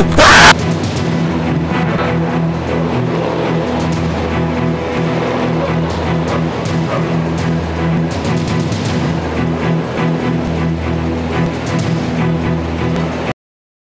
Ah!